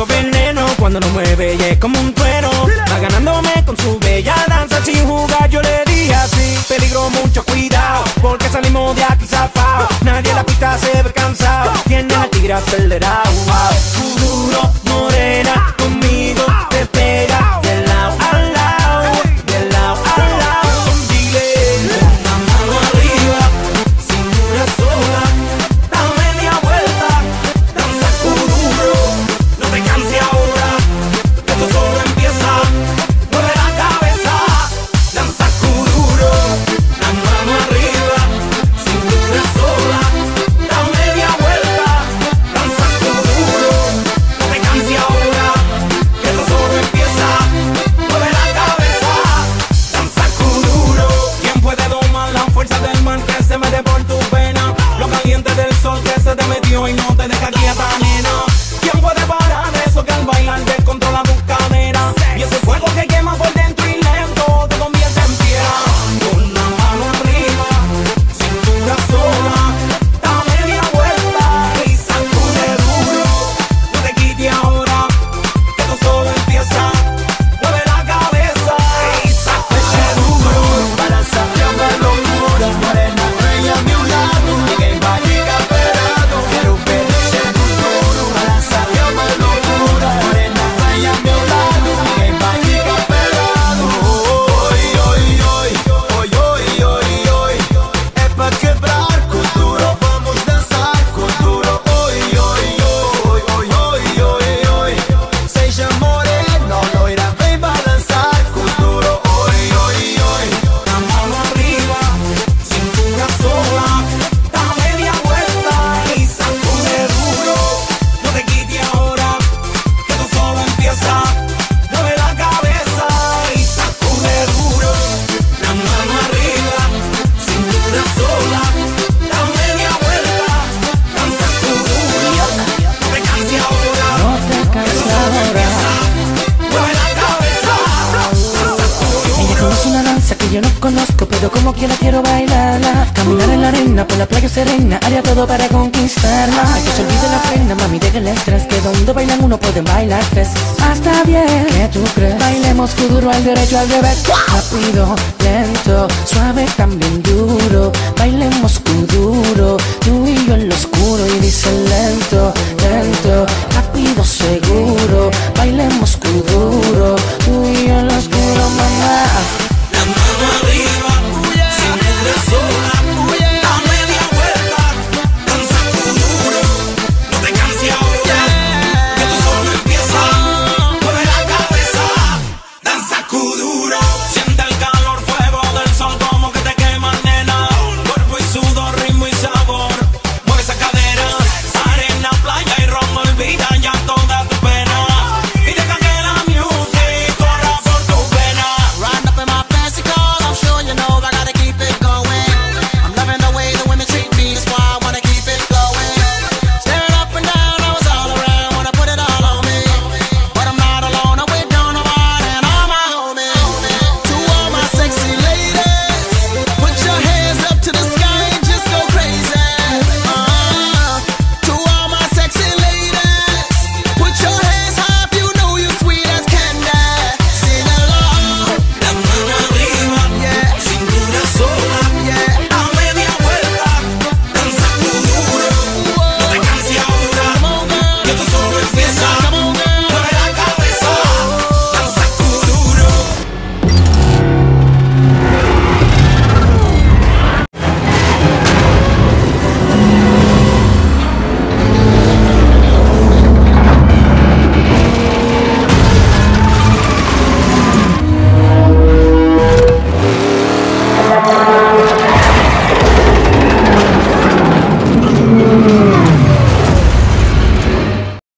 puro veneno cuando lo mueve y es como un trueno. Va ganándome con su bella danza sin jugar, yo le dije así. Peligro mucho cuidado, porque salimos de aquí zafado. Nadie en la pista se ve cansado. Tiene al tigre acelerado. aquí hasta menos. ¿Quién puede parar eso de yo no conozco, pero como quiera quiero bailarla. Caminar en la arena, por la playa serena Haría todo para conquistarla. Hasta que se olvide la pena, mami, deja el estrés Que donde bailan uno pueden bailar tres. Hasta bien, ¿qué tú crees? Bailemos duro al derecho, al revés. Rápido, lento, suave, también duro. Baila